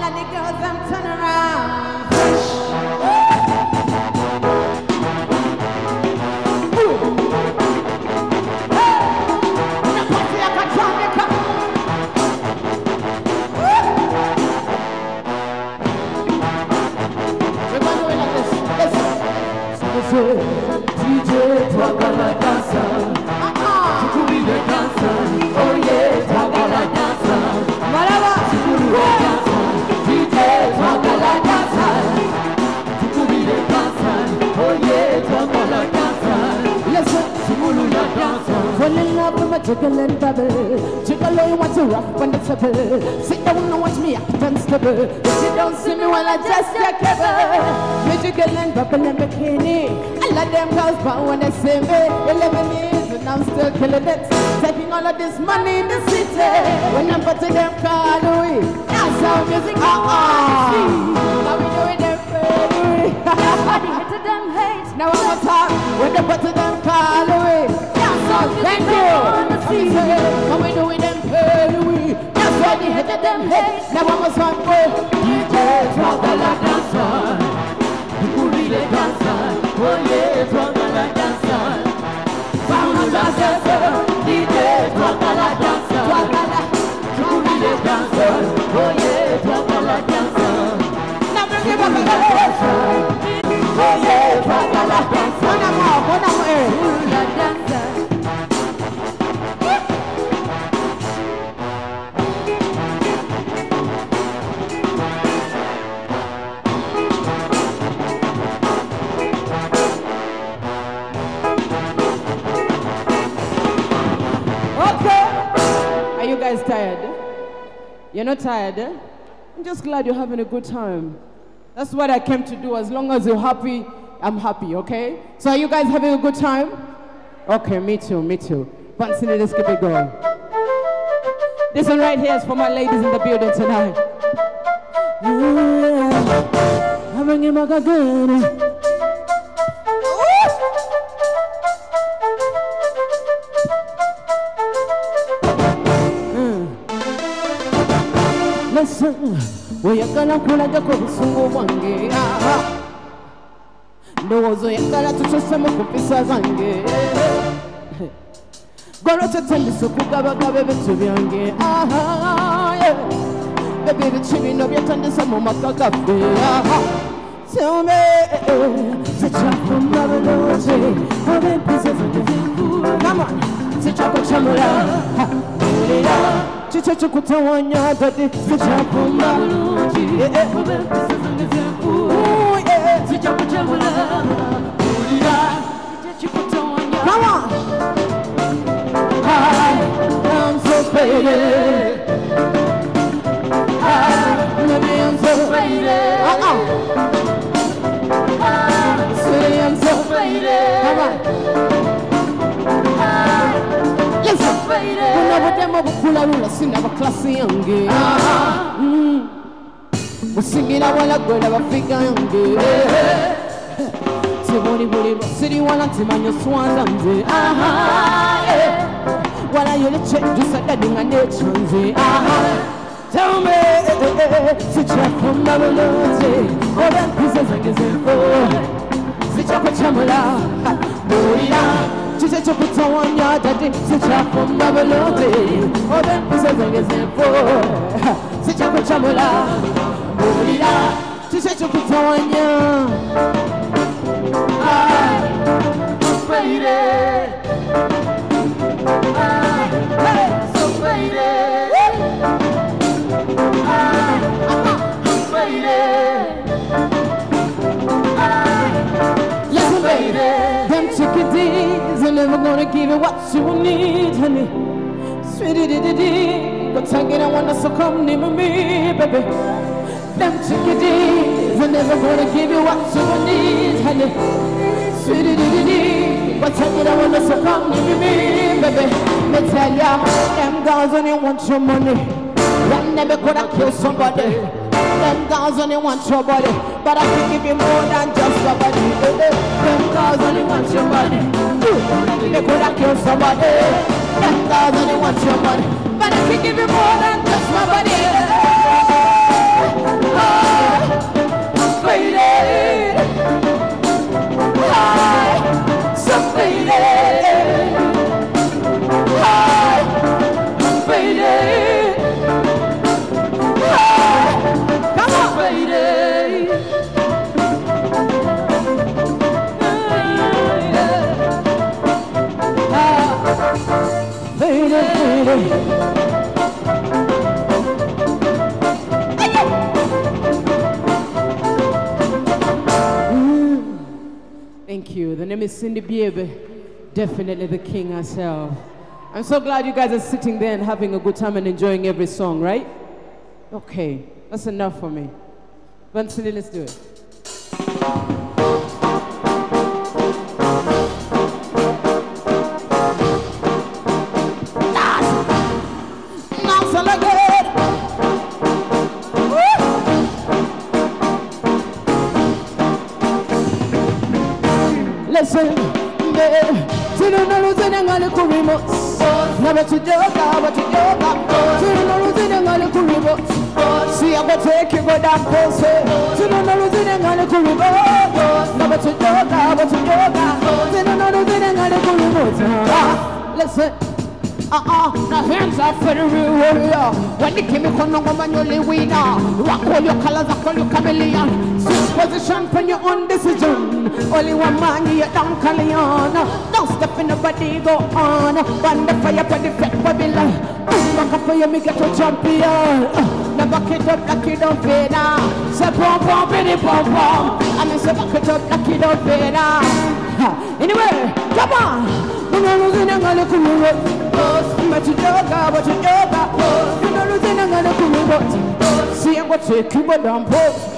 All of the girls them turn around. This money in the city. When I'm putting them call away. That's how music uh-uh. How we doing them baby. Everybody hit to them hate. Now I'm on top. When they put to them call away. That's all. Thank you. How we doing them baby. That's why they hit them hate. Now I'm on top. DJ twagala dansa tukubile dansa oh Mona mo, mona mo, eh. Mula danza. You're not tired? eh? I'm just glad you're having a good time. That's what I came to do. As long as you're happy, I'm happy, okay? So are you guys having a good time? Okay, me too, me too. Fancy let's keep it going. This one right here is for my ladies in the building tonight. Yeah, I'm bringing back again. Listen, oyagala kulagako obusungu bwange ndowooza oyagala. Tell me, sikyafumba bulungi oba empisa zange zinkulu Come on, sikyakukyamula bulira kikyo kikutawanya dadi sikyafumba bulungi oba empisa zange zinkulu sikyakukyamula bulira kikyo kikutawanya Come on! I am so faded. I, I'm so faded. Uh-uh. I'm so faded. Come on. Listen. Bunabudemo bukulalula sinaba klasi yange. Musingira wala gwera bafiga yange. Tibuli buli lwasiri wala ntimanyo swanza nze. Aha, yeah. Wala yole kyenjusa dadi nga nekyanze. Tell me, sikyafumba bulungi oba empisa zange zenfo sikyakukyamula buulira kikyo kyokutawanya dadi sikyafumba bulungi oba empisa zange zenfo sikyakukyamula buulira kikyo kyokutawanya Listen, never gonna give you what you need, honey. Sweetie, dee dee dee, but take it, I wanna so come near me, baby. Them chickadees are never gonna give you what you need, honey. Sweetie, dee dee dee, but take it, I wanna so come near me, baby. Me tell ya, them girls only want your money. Them never gonna kill somebody. Them girls only want your body, but I can give you more than just your body. Them girls only want your body do. They could have killed somebody. That thousand, they want your money. But I can give you more than just my body. Oh, I'm faded. I, so faded. Thank you. The name is Cindy Biebe. Definitely the king herself. I'm so glad you guys are sitting there and having a good time and enjoying every song, right? Okay, that's enough for me. Vansili, let's do it. I go take you go down close. Sino losing ngali ku remote. Na batujoga, remote. Ah, Listen. Uh-uh, now hands up for the real warrior. When the Kimi Kono woman, you only winner. Rock all your colors, I call you chameleon. Position for your own decision. Only one man, you down Calion. Don't step in nobody, go on. Burn the fire for the fake Babylon. Back up for you, me get a champion. Never kid up, like don't fade now. Say pom pom, bitty pom pom. I mean, say back it up, like don't fade now. Anyway, come on. You know, losing a gonna come with but you yoga, but you yoga. You know, losing a gonna come with See, I'm gonna take you, but I'm post.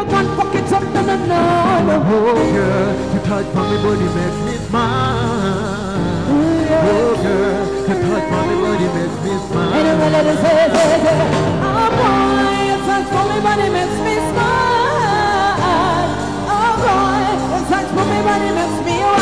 Wakapyo gun pocket Oh girl, you touch my body makes me smile. Oh girl, you touch my body makes me smile. Anyway, let us say, say, say Oh boy, your touch for me body makes me smile. Oh boy, your touch for me body makes me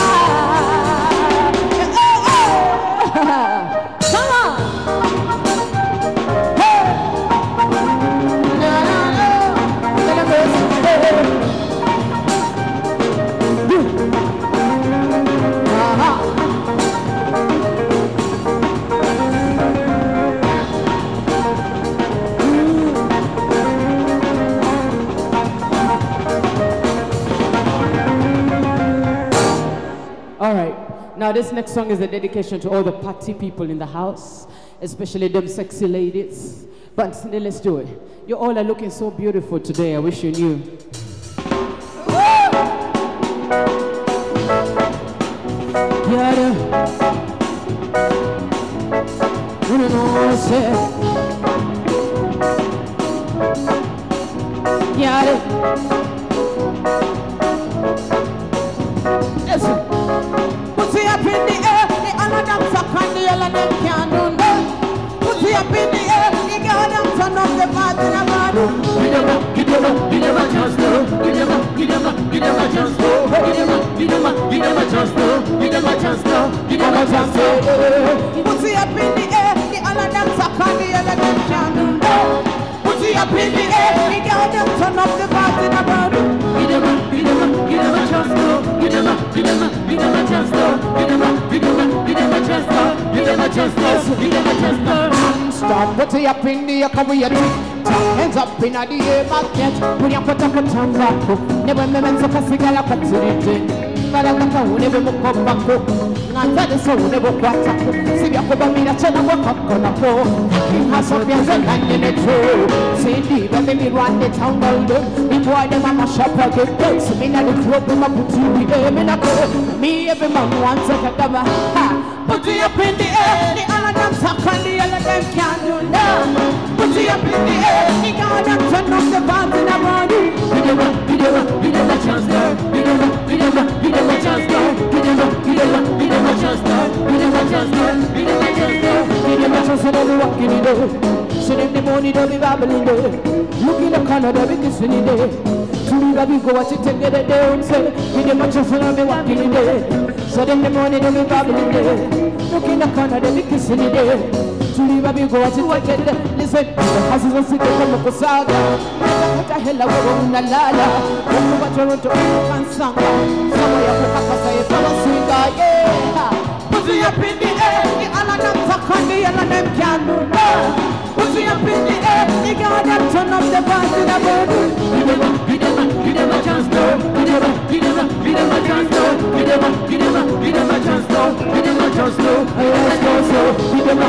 Now, this next song is a dedication to all the party people in the house, especially them sexy ladies. But let's do it. You all are looking so beautiful today. I wish you knew. A them a to. Stop, put up in the air, come with your Hands up in the air, market. Put your put up a tongue back. Never meant to pass a gal up at Barabaka unebe mukobako Nganzade so unebe kwatako Sibya kuba mira chana wakako na po Haso pianze kanyene tro Sindi bebe mi rwande tangaldo Mi boy dem a mash up a good dance Mi na the club mi ma puti mi de mi na ko Me every man wants a Ha! Put it up in the air The and the all of them can't do nothing Put it up in the air The all of them turn up the party in a body give them a, give them a chance a, give them a, give them a chance a, give them a, give them a chance. Give them a chance. Give them a chance. Give them a chance they be walking in there. So them the money they be babbling there. Look in the corner they be kissing in there. They be go watch it and get it down say. Give them a chance to they be walking in there. So the money they be babbling there. Look in the corner they kissing in there. They be go it and get it. Listen, the houses are sitting from the Kusaga. What the hell are we on la la what you're to and sanga. Somewhere you put up a say for a singer, yeah. It up in the air, the all of them them do Put it up in the. You turn up. Give them give them give them. Give them give them give them. Give them give them give them. Give them. Give them give them give them. Give them give them give them. Give them give them give them. Give them. Give them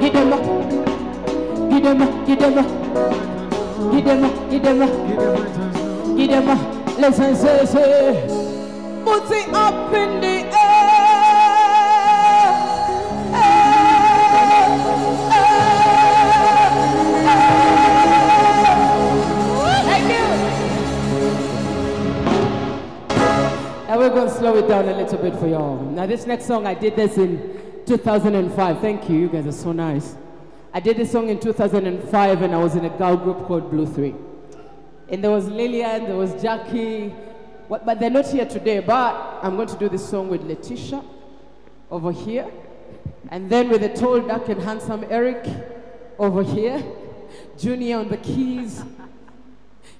give them. Give them give them. Give them give them. Give them. Listen, say, say. Put it up in the air. And we're going to slow it down a little bit for y'all. Now, this next song, I did this in 2005. Thank you. You guys are so nice. I did this song in 2005 and I was in a girl group called Blu 3. And there was Lillian, there was Jackie, what, but they're not here today. But I'm going to do this song with Letitia over here. And then with the tall, dark, and handsome Eric over here. Junior on the keys.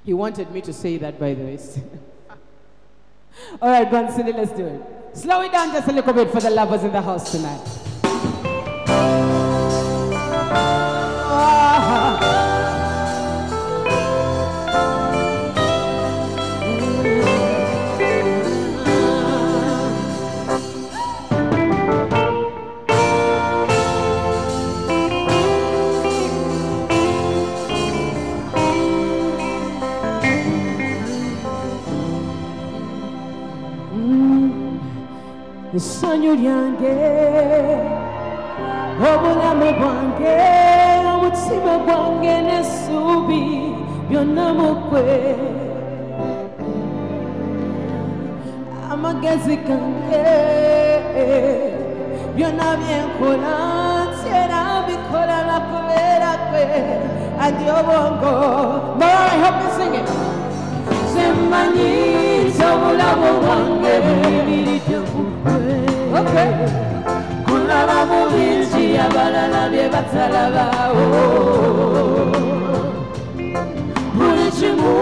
He wanted me to say that, by the way. All right, Gon let's do it. Slow it down just a little bit for the lovers in the house tonight. Ah. essanyu obulamu bwange omutima gwange n'essuubi byonna mukwe amagezi gange byonna byenkola ntyera bikola lwakubeera kwe andi obwongo Mariah, help me sing it. Semmanyi obulamu bwange Okay. Kulaba oh. mu bingi abalala bye batalabaawo buli kimu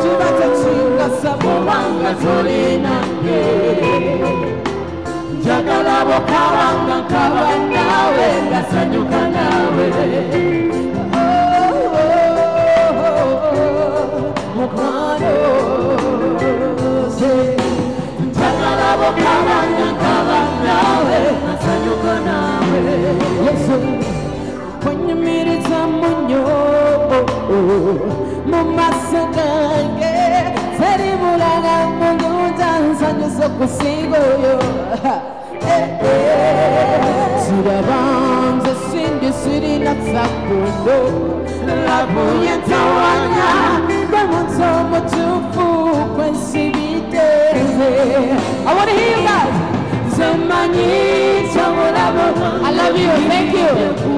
kiba tekingasa kubanga tolinange njagala bokabanga nkaba naawe ngasanyuka naawe kunyumiriza munyo mu maaso gange teri mulala mulunza nsanyusa okusinga oyo eh, eh. sirabanze sindi omutuufu kwensibidde I want to hear you guys. I love you. Thank you.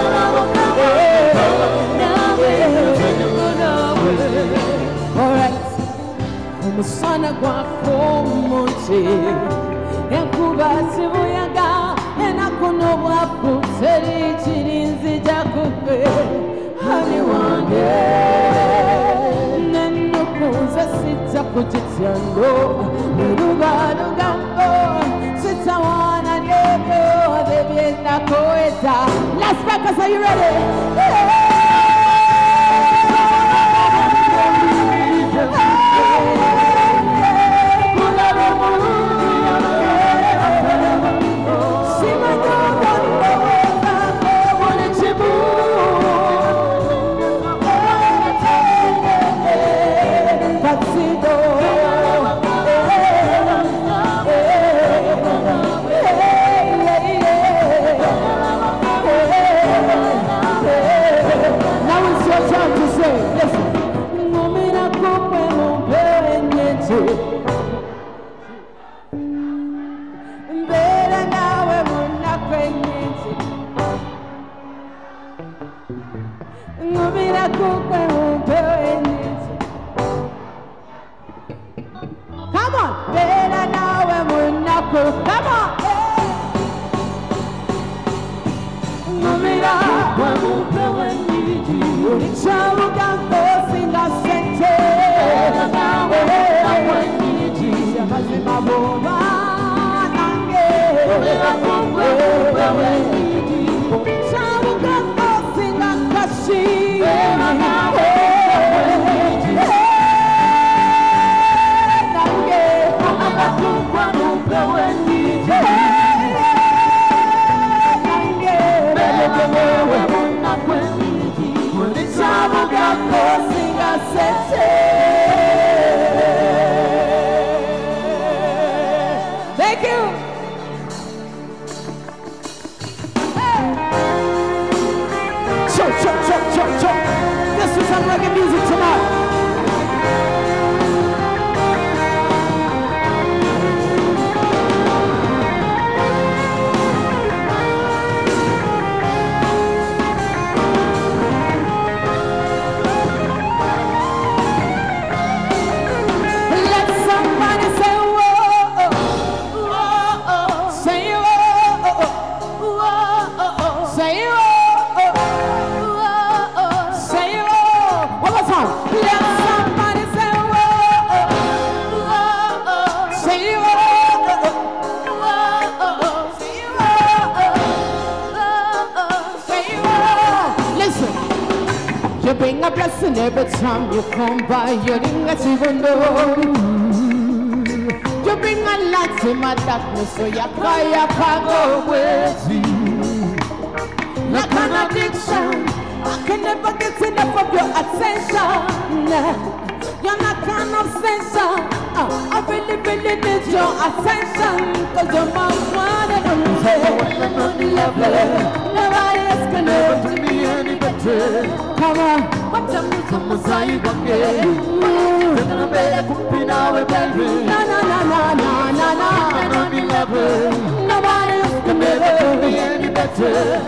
Omusana gwako munsi enkuba kirinzija kukwe hani wange. Nennuku nze sijja kugityando luba lugambo sitawaana lyebyo bebyennakoeta Las Vegas, are you ready? It's bring a blessing every time you come by. You ring a segundo. You bring a light to my darkness, so you fire go with Like an addiction, I can never get enough of your attention. You're not kind of sensation. Uh, I really, really need your attention. Cause you're my one and only lover. Nobody else can ever to me better Come on. Musai wange Tena mbele kumpina we baby Na na na na na na na. Nano ni love Nobody else can ever. me any better.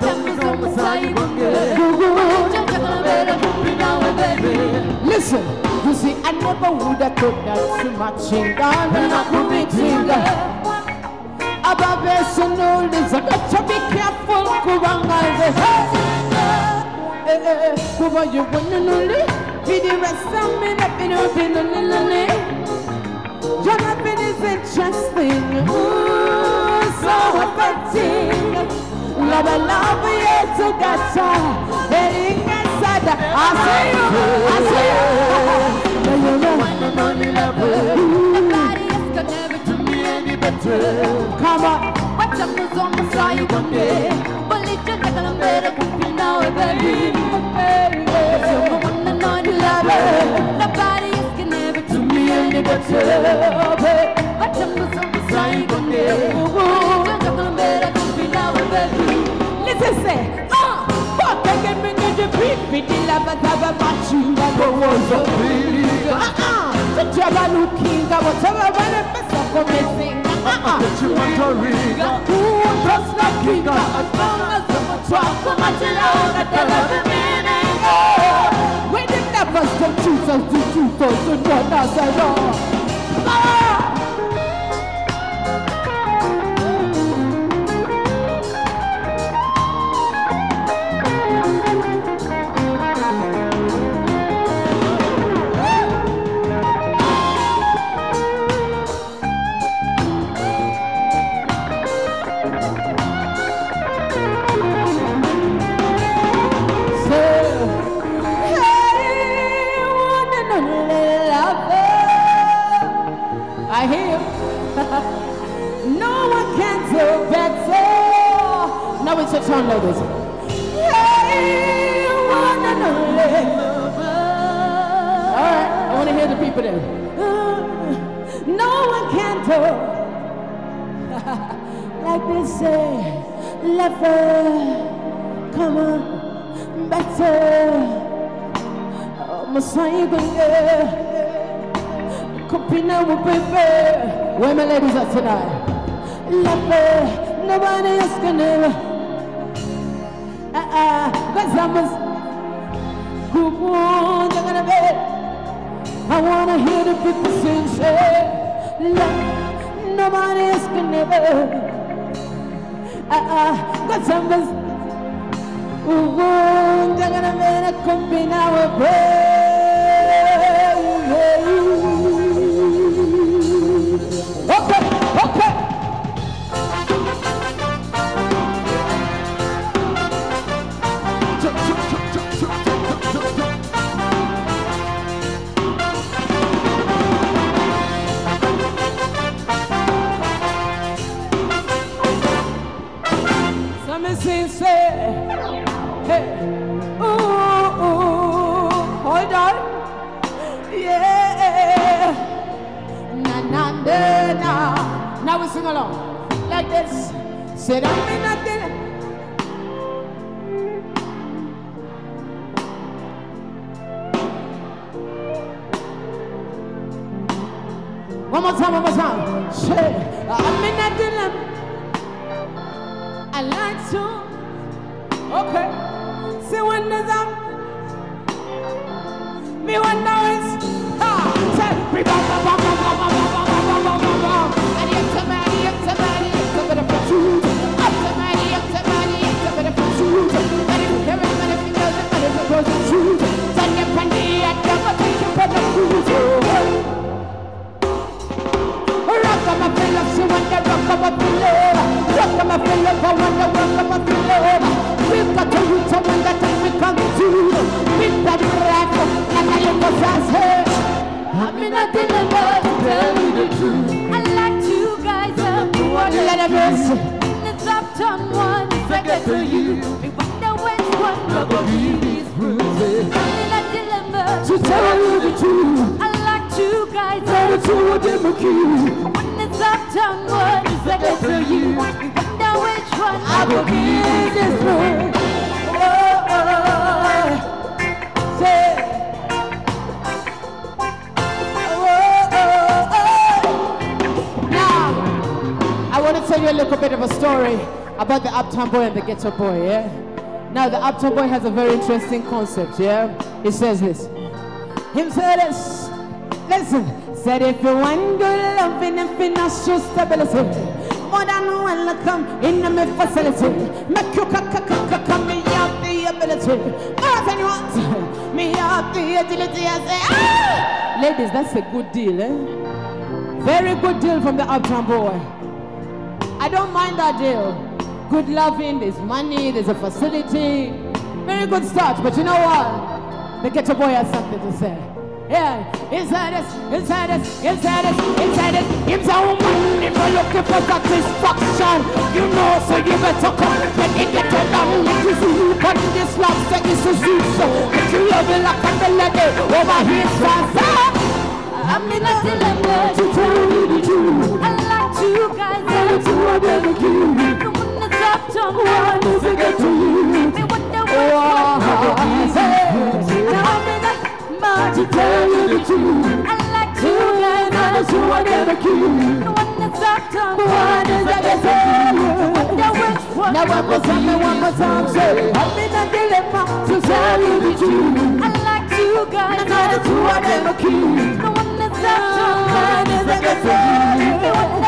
Tena musai wange Goo-goo. Tena mbele kumpina we baby Listen, you see, I never would have thought that too much in God when I could be tinga. About this and all this, I got to be careful, I. I Come on, Wacha muzongo sai bonde Bolije takala mbele kupina we baby Someone wanna know the love Nobody else can ever do me any better Wacha muzongo sai bonde Bolije takala mbele kupina we baby listen, say, oh, fuck, I can bring you the beat, beat the lava, lava, machinga, go was a big, the trouble looking, whatever, when the best of commencing, Chimatori Ooh, just like king, as long as I'm a truck, come at it out, at the love meaning, oh, when the never stop Jesus, the Jesus, the one as I know, one and only. All right, I want to hear the people there. Uh, no one can do like they eh, say. Lover, come on, better. Messiah, yeah. Kupina with baby. Where my ladies are tonight? Lover, nobody else can ever. Kazamas. Come on, I'm gonna bet. I wanna hear the people sing, say, love nobody's gonna ever. Ah, uh, uh-uh, Kazamas. Ooh, story about the Uptown Boy and the Ghetto Boy, yeah? Now, the Uptown Boy has a very interesting concept, yeah? He says this. Him say this. Listen. Said if you want good loving and financial stability, more than welcome in my facility. Make you come me have the ability. More than you want, me have the agility. I say, ah! Ladies, that's a good deal, eh? Very good deal from the Uptown Boy. I don't mind that deal. Good loving, there's money, there's a facility. Very good start, but you know what? The ghetto boy has something to say. Yeah, inside us, inside us, inside us, inside us. It's a woman if you're looking for satisfaction. You know, so you better come and it get along. It is you, but this love set is a zoo. So if you love it like a melody, over here, Sasa. I'm in a dilemma To tell you the truth, you guys up to what they. The one that's up on One is to get to you. One of Now I'm To tell you the truth, I like you guys up to what they. The one that's up on One is to get to you. Now one more time, one more time, say I'm in a dilemma to tell you the truth. I like you guys up of them are key. The one that's up on One is to get to you.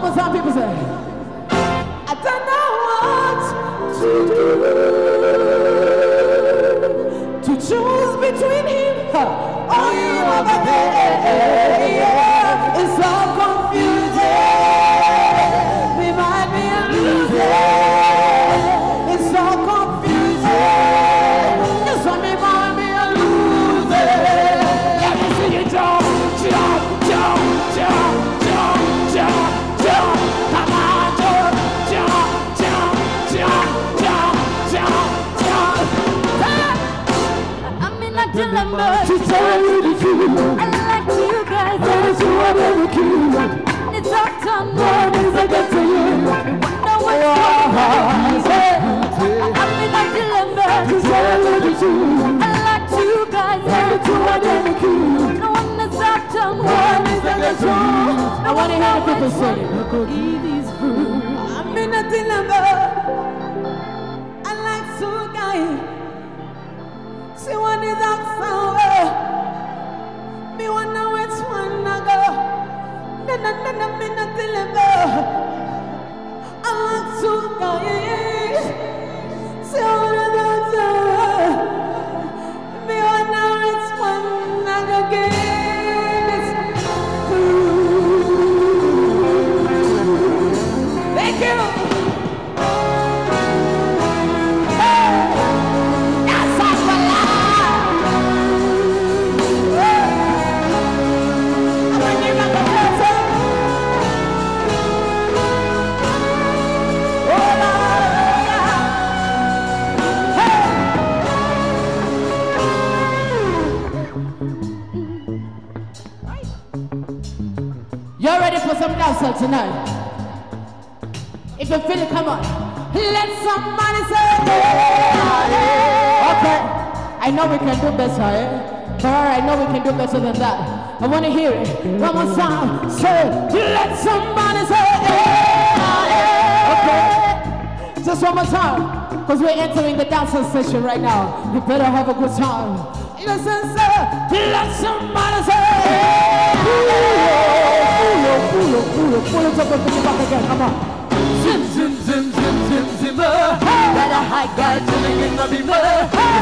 time. One more time, people say. I don't know what to do to choose between him or you over there. Yeah, it's so confusing. Is I want to hear the people sing. I'm in a dilemma. I like to guy. See one is outside. Me wanna which one I go. Na na me na dilemma. I like to guy. See one is tonight? If you feel it, come on. Let somebody say, Okay. I know we can do better, eh? But I know we can do better than that. I want to hear it. One more time. Say, let somebody say, Okay. Just one more time. Because we're entering the dancing session right now. You better have a good time. Listen, say, let somebody say, Pull pull pull pull it up and bring it back again. Come on. Zim zim zim zim zim zimmer. Got a high guy chilling in the beamer.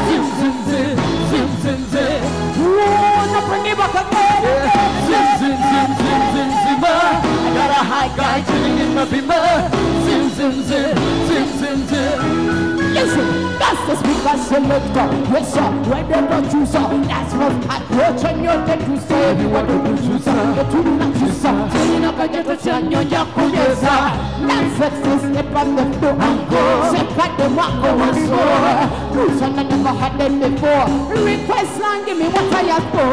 Zim zim zim zim zim zim. Wanna bring it back again. Zim zim zim zim zim zimmer. I got a high guy chilling in the beamer. Zim zim zim zim zim zim. Listen, that's the speaker selector. Yes, sir. They producer, that's what approach and you're the producer. Everyone the producer. The two not you, sir. So you know, can you on your yakuza? That's sexy step on the floor and go. Second the walk over so. Loose and I never had them before. Request line, give me what I ask for.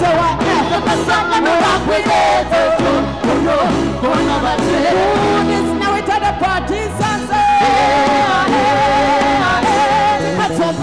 So I Put the song on the rock with it. Go, go, go, go,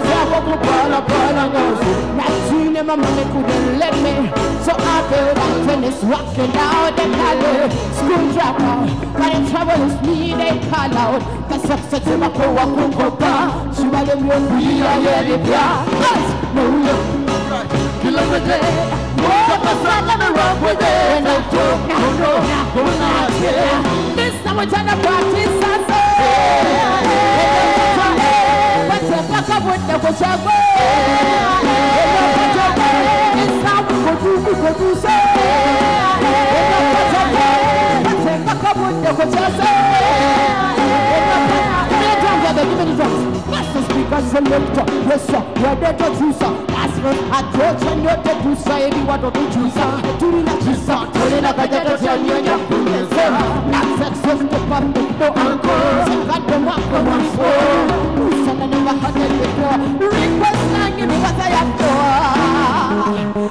the that, him, my mommy couldn't let me. So I built a tennis, rocking out the collar. Screwdriver, but in trouble is me, they call out. The success of a co op coca. She was the real be a lady. Yes, no, no. Kilometer. Put the song on the rock with it. Go, go, go, go, over there. This time we're trying to practice, I say. Give me the drums, brother, give me the drums. That's the speaker selector. Yes, sir, you're the producer. That's what I touch and you're the producer. Everyone don't do juicer. Do the not. Put it up, I get the tell you, you're That's success to pop the floor and go. Second the walk on one floor. Who's never had it before. Request line, give me what I have for.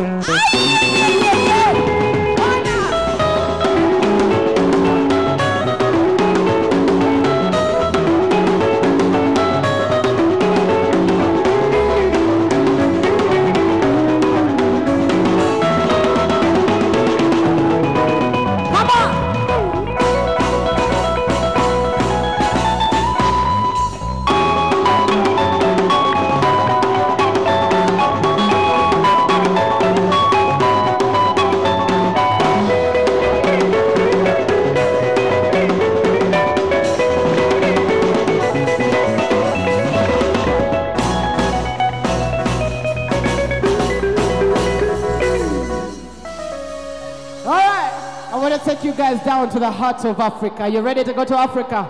You guys down to the heart of Africa. You ready to go to Africa?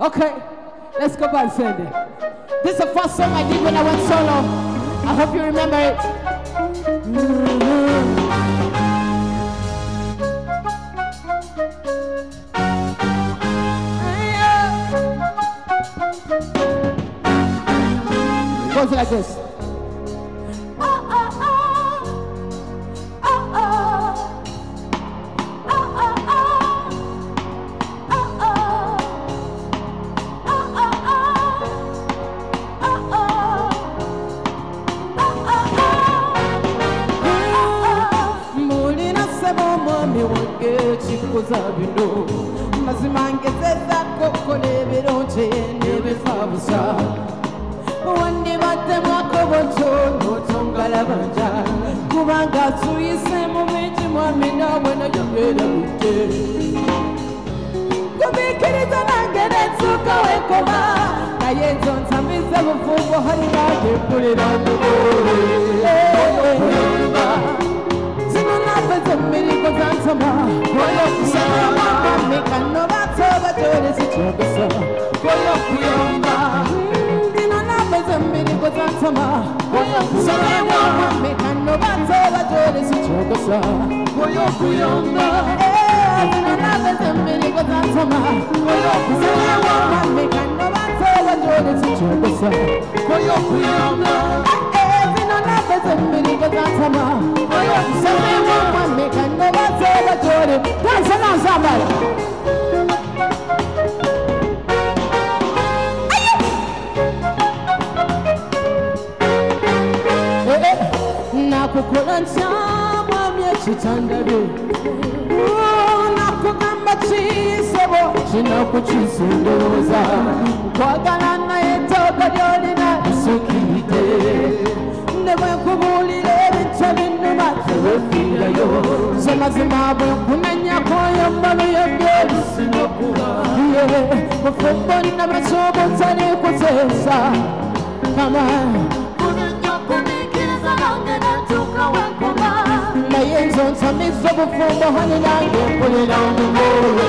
Okay. Let's go back, Sandy. This is the first song I did when I went solo. I hope you remember it. Mm-hmm. It goes like this. Endowooza kwagala naye ettooka lyolina ne bwe nkubuulira ebintu binnuma tewefiirayo ze mazima bwe nkumenyako oyo mmalo yebyebisinokula bufumbo nnabakyobwa otalikuteesa kama naye nzo nsamiza obufumbo hani nange mpulira omugowe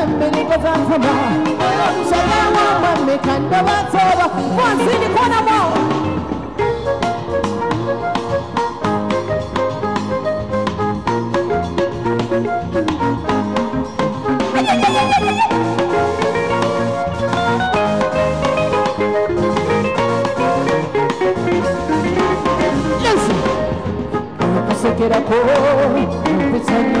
zino labe zembirigo zansoma salaamamekano basoba gyolisikyogesa zino labe zembirigo zansoma salaamamekano basoba gyolisikyogesa kusekerako mpitana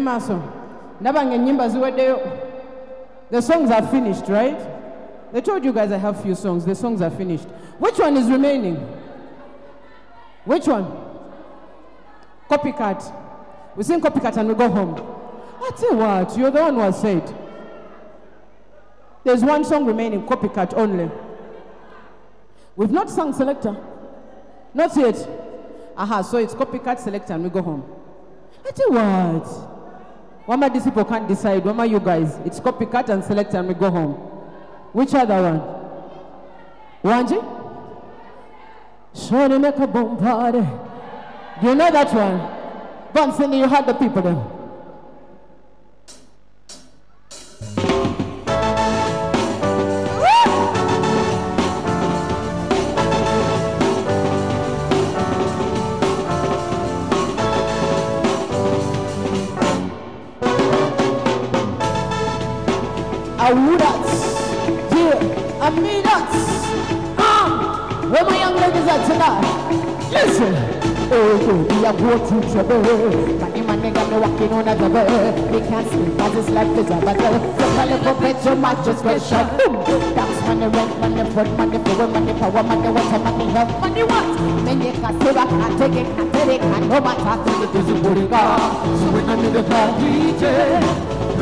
maaso the songs are finished right They told you guys I have few songs. The songs are finished. Which one is remaining? Which one? Copycat. We sing copycat and we go home. I tell you what, you're the one who has said. There's one song remaining, copycat only. We've not sung selector. Not yet. Aha, so it's copycat select and we go home. I tell what. Wama these people can't decide. Wama you guys. It's copycat and select and we go home. Which other one? Wanji? Shorty make a bomb party. You know that one? Bunsen, you had the people there. I would that, yeah, I mean that. Ah, where my young ladies are tonight? Listen. Oh, baby, I go through trouble. Money, money got me walking on a double. We can't sleep as this life is a battle. Look a little bit too much discretion. Boom. Tax money, rent money, food money, fuel money, power money, water money, health money, what? Many can say I can't take it, can't take it, can't no matter till it is good God. So when I'm in the car, DJ,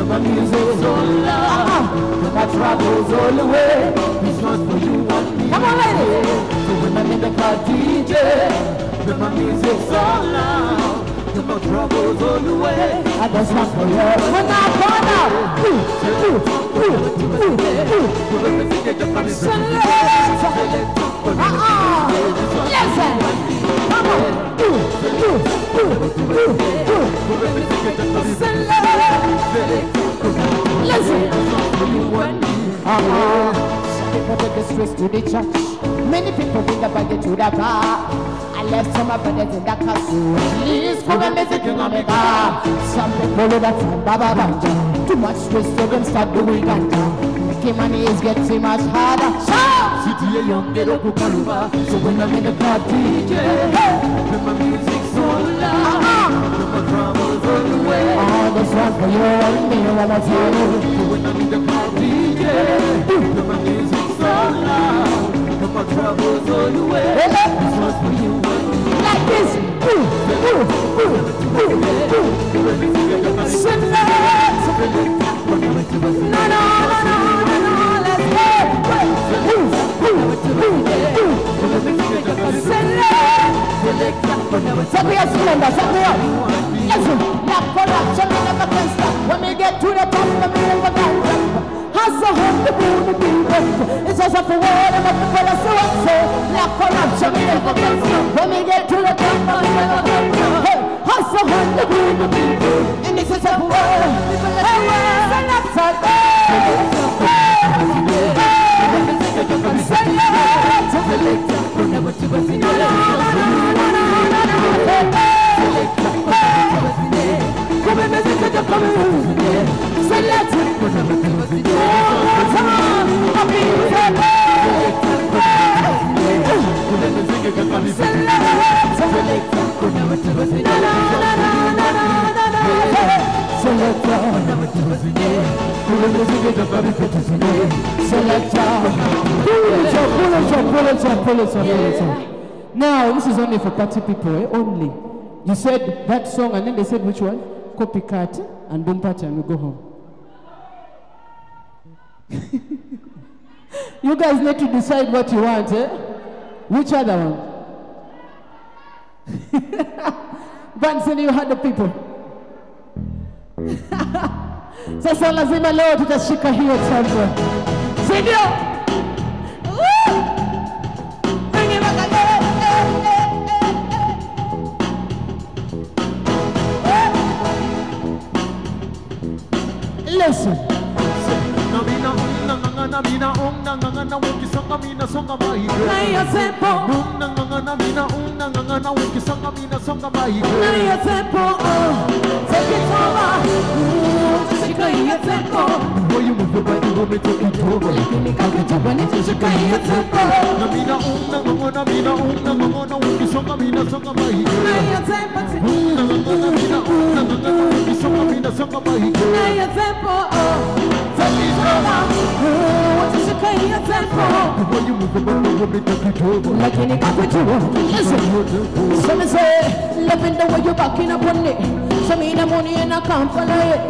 my music so loud, my troubles all the way. This one's for you and me. Come on, ladies. So when I'm in the car, DJ. Then my music so loud Then my troubles all the way. I just want for you When I burn out Listen uh-huh. Come on. Listen. Some people take the streets to the church Many people bring the body to the bar I left some of brothers in the castle. Please come and visit in America. Some people live at from Baba Banja. Too much stress so them start doing ganja. Making money is getting much harder. A young get up Kaluba. So when I'm in the car DJ, when my music so loud, uh-huh. when my troubles all the way. Oh, this one for you and me, I tell you. So when I'm in the car DJ, mm. when my music so loud, my troubles all the way. This one's for you oh. like this. No, no, no, no, no, let's go. Listen, corruption, never can stop. When we get to the top, we never can stop. Hustle, hustle, the moon, the people. It's just a for word, and the so and so. Black me never can stop. When we get to the top, we never can stop. Hey, hustle, hustle, the moon, the people. And this is a for word. Hey, word, and that's a Now, this is only for party people, eh? only. You said that song, and then they said which one? Copycat and Boom Party, and we go home. you guys need to decide what you want, eh? Which other one? Bunsen, you had the people. Sasa lazima leo tutashika hiyo chambo, si ndio? Listen. Nangangana, mina, ong, nangangana, ukisonga, mina, songa, maige. Nayo tempo, Ong, nangangana, mina, ong, nangangana, ukisonga, mina, songa, maige. nayo tempo, oh. Take it over. Ooh, Tushika hiyo tempo. Boy, you move your body, you make it over. Nikakachapa nitushika hiyo tempo. Namina, ong, mina, ong, nangangana, ukisonga, mina, songa, maige. Nayo tempo, Ong, nangangana, mina, ong, nangangana, ukisonga, mina, songa, maige. nayo tempo, oh. Take it over. Ooh, Tushika hiyo tempo The way you move the body, will be take it over. lakini kakujua listen Your tempo. So me say, loving the way you backing up on it. So me money and I can't follow it.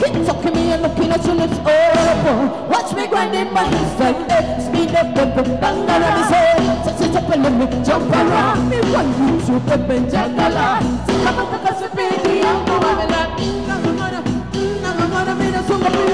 Keep talking me and looking at your lips open. Watch me grinding my hips like that. Speed up, up, up, bang, bang. Touch it up and let me jump around. Me want you to pep and jagala. Come on, take a sip in the ammo. I'm like, nangangana, nangangana, me the song of me, I'm a song.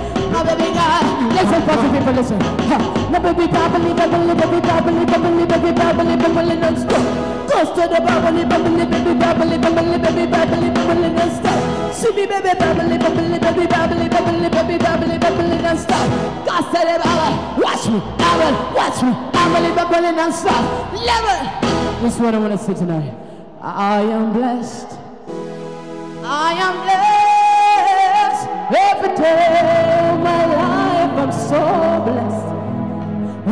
My baby girl, listen, party people, listen. Ha. My baby bubbly, bubbly, baby bubbly, bubbly, baby bubbly, bubbly, non-stop. Goes to the bubbly, bubbly, baby bubbly, bubbly, baby bubbly, bubbly, non-stop. See me, baby bubbly, bubbly, baby bubbly, bubbly, baby bubbly, bubbly, non-stop. Goes to the bubbly, watch me, I will, watch me, bubbly, bubbly, non-stop. Level. This is what I want to say tonight. I am blessed. I am blessed every day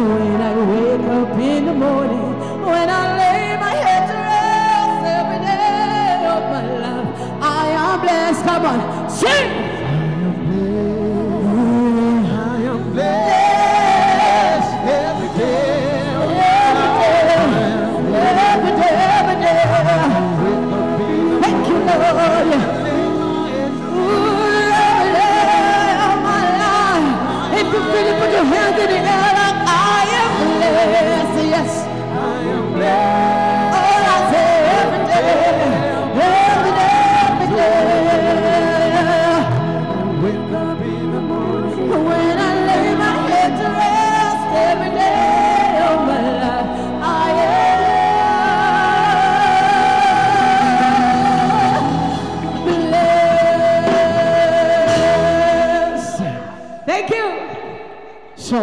When I wake up in the morning, when I lay my head to rest every day of my life, I am blessed. Come on, sing. I am blessed every day. Every day, every day. Wake up in the Thank you, Lord. Ooh, of my life. If you feel it, put your hands in the air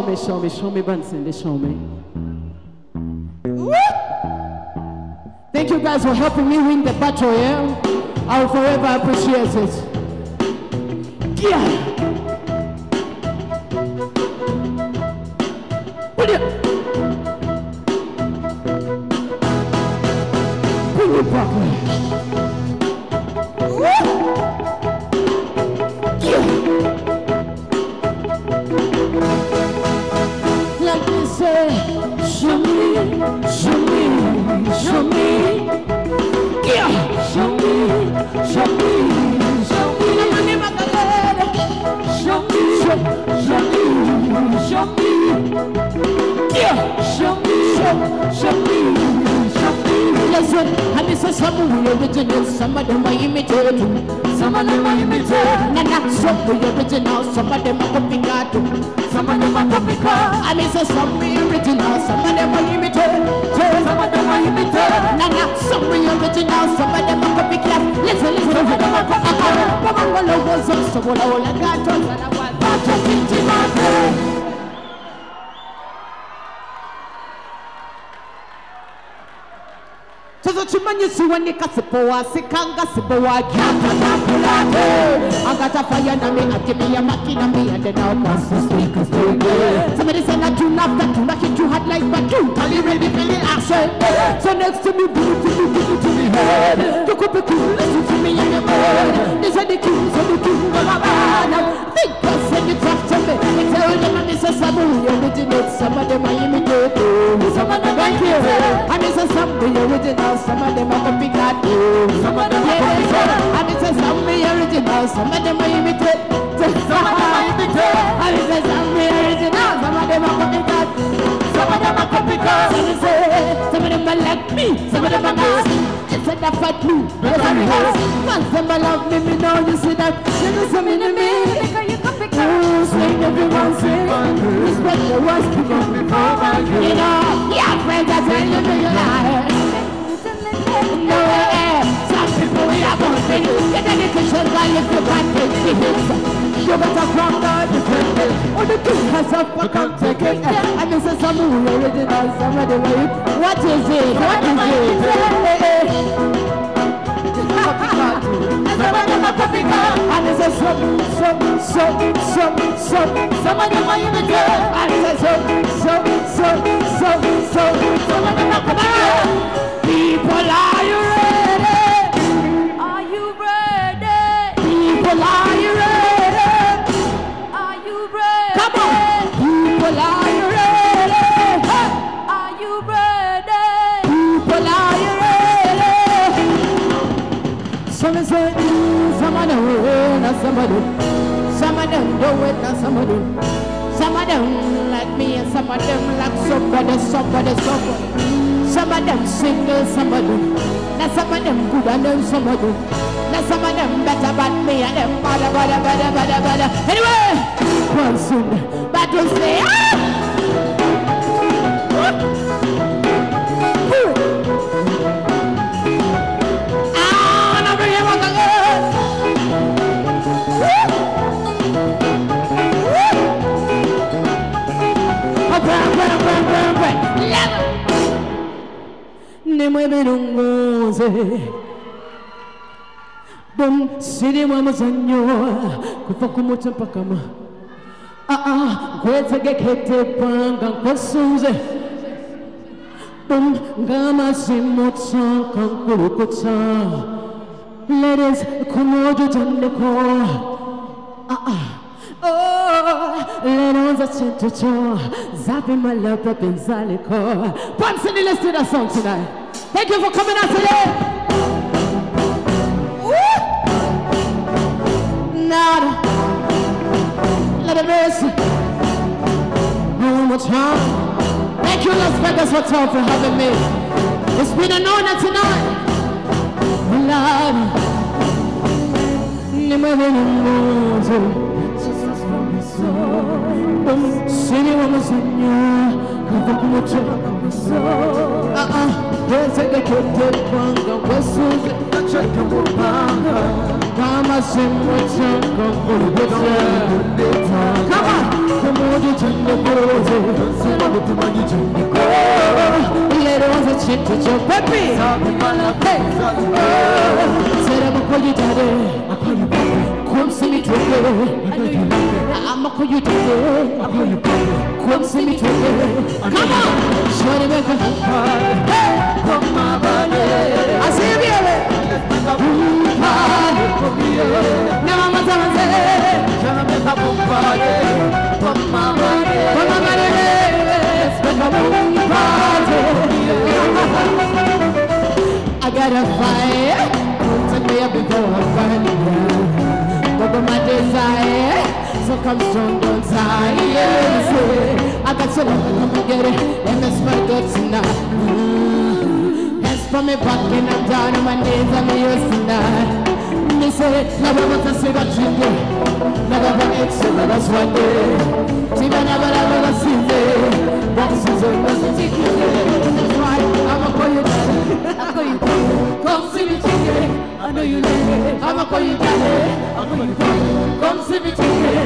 me, show me, show me, Bunsen, they show me. Woo! Thank you guys for helping me win the battle, yeah? I will forever appreciate it. Yeah. Listen, and this is some of the original, some of them are imitated. Some of them are imitated. And not some of the original, some of them are copycat. Some of them are copycat. And this is some of the original, some of them are imitated. Some of them are imitated. And not some of the original, some of them are copycat. Listen, listen, some of them are copycat. Come on, go low, so so go low, like maki na me and then out that's the speakers Somebody said that you love that you like it you had like but you Tell ready the action? So next to me it to me it to me head You could listen to me in the bed These are the keys of the king of a man Think us and you talk to me. I tell them and is some of the originate Some of them are imitated Some of them are here And this is some of the original Some of them are copycat Some of them are copycat And this is some original. Some of them are imitated Some of them are imitated And this is some original. Some of them are copycat Some of them are copycat them some of them are like me. Some of them are not. Instead of fight me But I'm house Once them are love me Me know you see that. You know some in me. Ooh, sing everyone sing Respect the worst people. You know Yeah, friends I tell you you No way Some people we are born to Get education while if you can't the You better from defend it Oh the king has a fucking take it. And this is some who original, some of the way. What is it? What is it? And it's a some, some, some, some, some. Some of them are in the girl. And it's a some, some, some, some, some. Some of them are coming. People, are you ready? Are you ready? People, are you ready? Are you ready? Come on. People, are you ready? Hey. Are you ready? People, are you ready? Some say, some of them will, not some of them. Some of them do it, not of them. Some of them like me, and some of them like somebody, somebody, somebody. Of them single, some of them. Now some of them good, and then some of them. Now some of them better than me, and them bada, bada, bada, bada, bada. Anyway, one soon, but to say, ah! I nimwe birunguze bum sirimu amuzanyo kuva ku mutwe mpaka ma aa nkwetegekete panga nkwesuuze bum ng'amazimutsa kankulukutsa ladies kumujujandeko aa Oh, leronza chintucho zapi malapa penzaliko Pansini, let's do that song tonight. Thank you for coming out today. Woo! Nada. Let it mercy. One more time. Thank you, Las Vegas Hotel, for having me. It's been an honor tonight. Love. Kumucho Ah ah Wezege kote kwanga Wesuze Chaka mupanga Kama simu changa Mbulubuta Kama Kumudu changa kuroze Sima kutumanyi changa Lero waza chintu cho Pepi Hey Sera mkoji tare Akoyi pepe Kumsimi tuwe I'ma call you today. Come see me today. Come on, shorty make a Hey, come my body. I see you party, now I'm a time say. Tryna make a party. Come my body, come my body. Let's make a party. I got a fire. Take me up before I it down. Over my desire. So come strong, don't silence. I got some love, come and get it. Let me smell good tonight. Mm. Hands from me back and I'm down on my knees, I'm used tonight. Me say, never want to see that you Never want it, so let us one day. Tiva never ever see me. That. That's why I'ma call you daddy. Call you. Come see me chicken. I know you like it. I'ma call you daddy. Call you. Come see me chicken.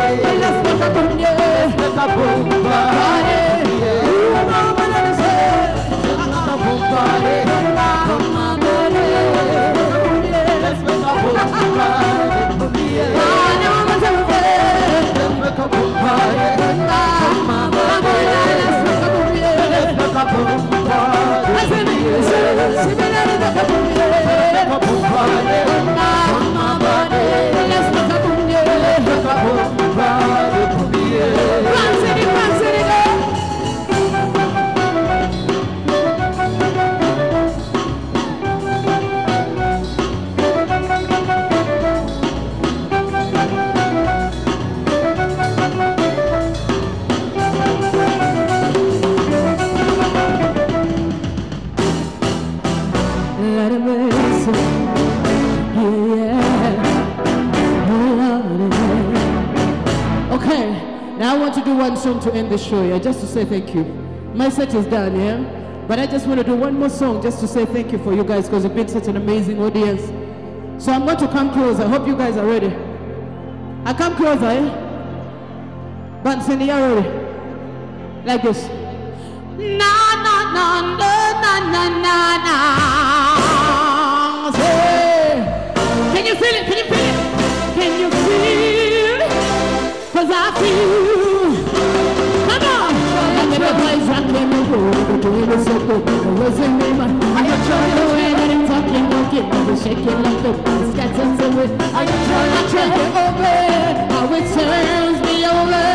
Let's make a boom the show, yeah, just to say thank you. My set is done, yeah? But I just want to do one more song just to say thank you for you guys because you've been such an amazing audience. So I'm going to come closer. I hope you guys are ready. I come closer, eh? But Cindy, are ready? Like this. Na na na na na na na. Can you feel it? Can you feel it? Can you feel it? Cause I feel. Doing it so good. The words in me, man. I enjoy the way that it's talking, walking, the shaking like the it's getting to it. I enjoy the track over, how it turns me over.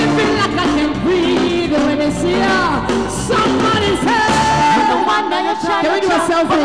It feel like I can breathe when it's here. Somebody's here. Can we do a selfie?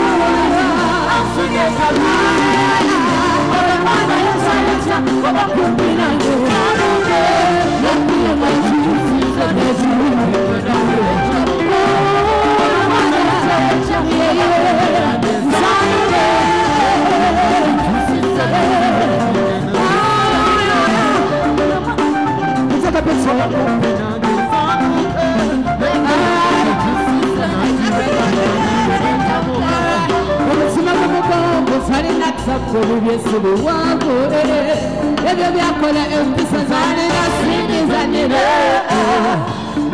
a picture. Bw'ubwonko sari natsakura ibyesubu wako ebyo byakola empisa zari nasinizanire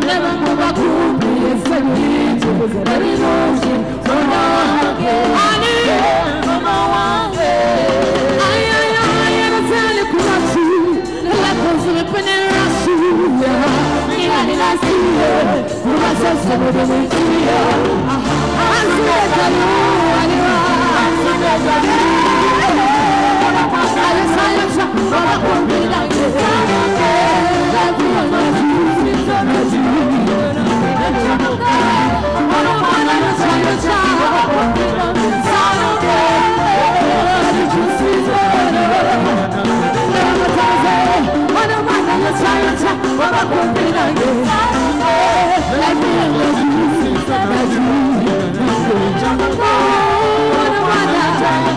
neba mu bakumbi esebiri Let me love you, sister, let you, let me love you,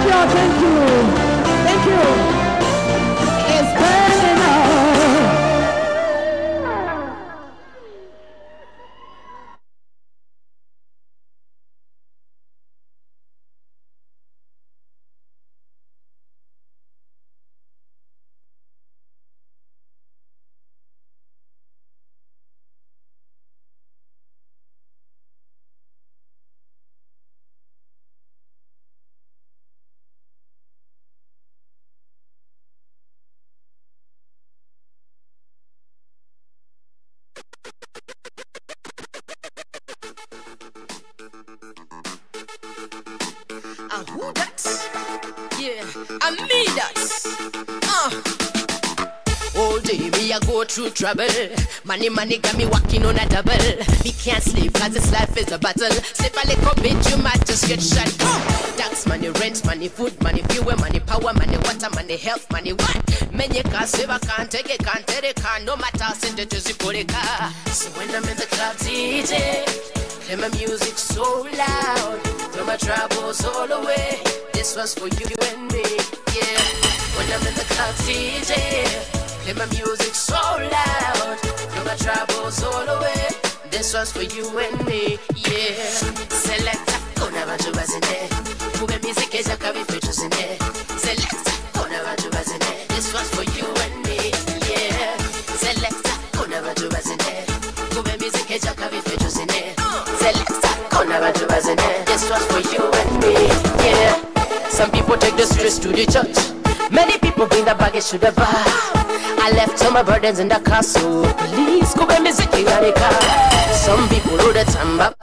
I. Thank you. Thank you. Trouble. Money, money got me walking on a double. Me can't sleep cause this life is a battle. Sleep a little bit, you might just get shot. Tax money, rent money, food money, fuel money, power money, water money, health money, what? Men you can't save, I can't take it, can't take it, can't no matter, send it to Zipolika. So when I'm in the club, DJ, play my music so loud, throw my troubles all away. This was for you and me, yeah. When I'm in the club, DJ. Play my music so loud, throw my troubles all away. This one's for you and me, yeah. Selecta, kona watu bazine. Kube music eja kabi fetu zine. Selecta, kona watu bazine. This one's for you and me, yeah. Selecta, kona watu bazine. Kube music eja kabi fetu zine. Selecta, kona watu bazine. This one's for you and me, yeah. Some people take the stress to the church. Many people bring the baggage to the bar. I left all my burdens in the castle. please go and visit the car. Some people know the banda.